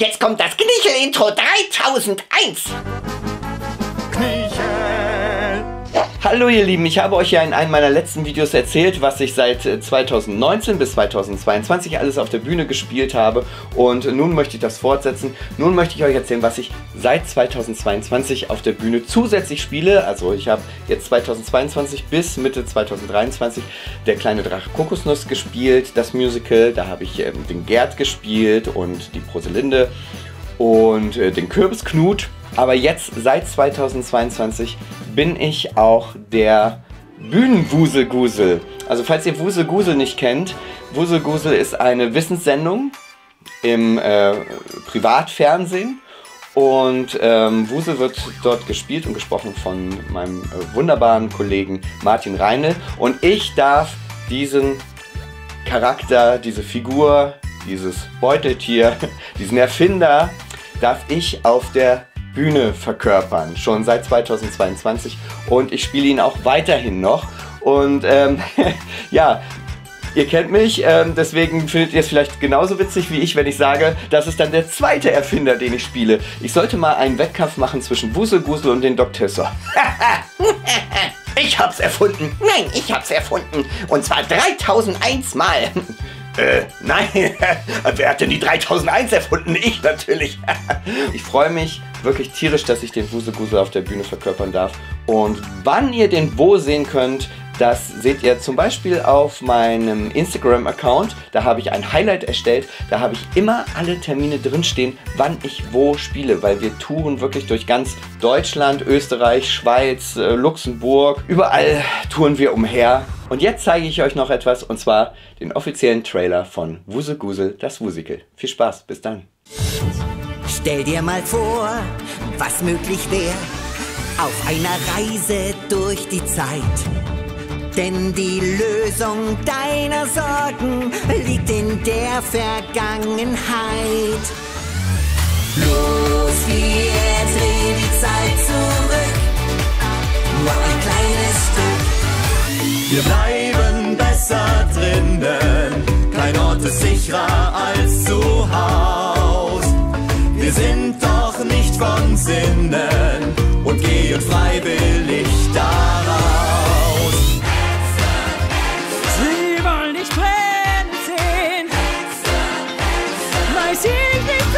Jetzt kommt das Knichel-Intro 3001. Hallo ihr Lieben, ich habe euch ja in einem meiner letzten Videos erzählt, was ich seit 2019 äh, bis 2022 alles auf der Bühne gespielt habe und nun möchte ich das fortsetzen. Nun möchte ich euch erzählen, was ich seit 2022 auf der Bühne zusätzlich spiele. Also ich habe jetzt 2022 bis Mitte 2023 der kleine Drache Kokosnuss gespielt, das Musical. Da habe ich ähm, den Gerd gespielt und die Proselinde und äh, den Kürbisknut. Aber jetzt, seit 2022, bin ich auch der Bühnenwuselgusel. Also falls ihr Wuselgusel nicht kennt, Wuselgusel ist eine Wissenssendung im äh, Privatfernsehen. Und ähm, Wusel wird dort gespielt und gesprochen von meinem äh, wunderbaren Kollegen Martin Reine. Und ich darf diesen Charakter, diese Figur, dieses Beuteltier, diesen Erfinder, darf ich auf der Bühne verkörpern, schon seit 2022 und ich spiele ihn auch weiterhin noch und ähm, ja, Ihr kennt mich, ähm, deswegen findet ihr es vielleicht genauso witzig wie ich, wenn ich sage, das ist dann der zweite Erfinder, den ich spiele. Ich sollte mal einen Wettkampf machen zwischen Wuselgusel und den Dr. ich hab's erfunden. Nein, ich hab's erfunden. Und zwar 3001 Mal. Äh, nein, wer hat denn die 3001 erfunden? Ich natürlich. ich freue mich wirklich tierisch, dass ich den Wusegusel auf der Bühne verkörpern darf. Und wann ihr den wo sehen könnt, das seht ihr zum Beispiel auf meinem Instagram-Account. Da habe ich ein Highlight erstellt. Da habe ich immer alle Termine drinstehen, wann ich wo spiele, weil wir touren wirklich durch ganz Deutschland, Österreich, Schweiz, äh, Luxemburg. Überall touren wir umher. Und jetzt zeige ich euch noch etwas und zwar den offiziellen Trailer von Wusegusel, das Wusikel. Viel Spaß, bis dann. Stell dir mal vor, was möglich wäre auf einer Reise durch die Zeit. Denn die Lösung deiner Sorgen liegt in der Vergangenheit. Los, wir drehen die Zeit zurück. Noch ein kleines Stück. Wir bleiben sind doch nicht von Sinnen. Und gehen freiwillig daraus. Sie wollen nicht brennen sehen, weil sie nicht